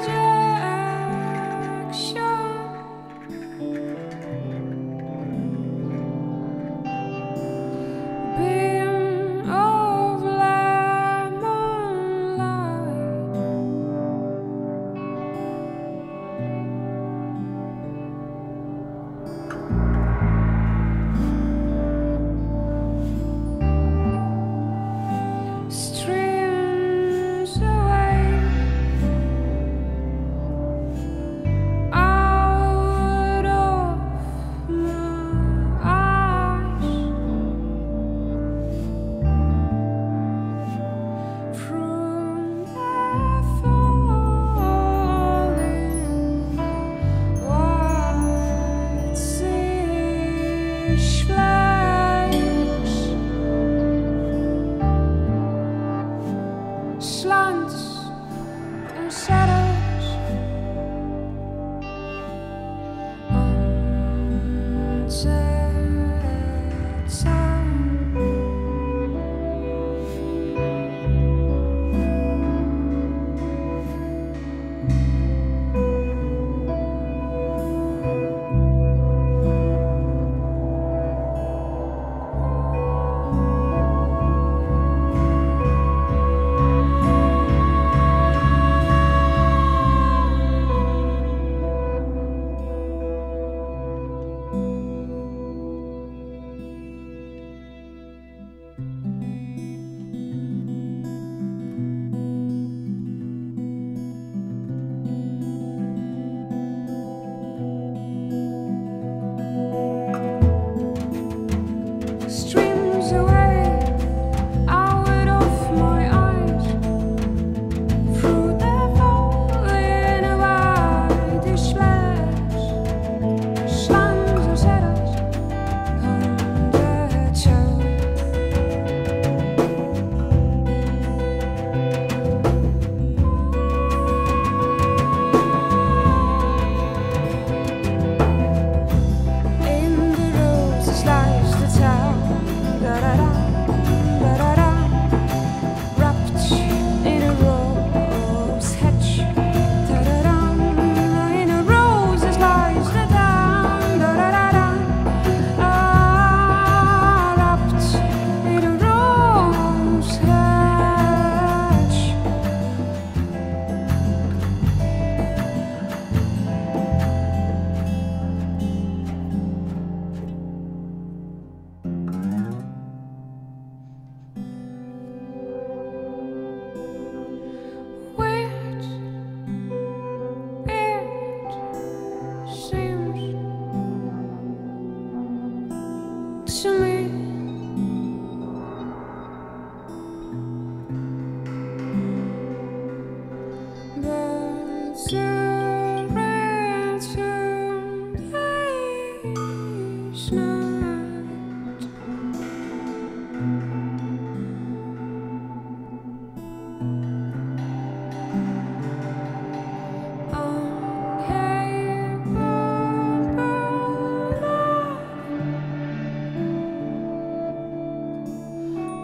就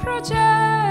project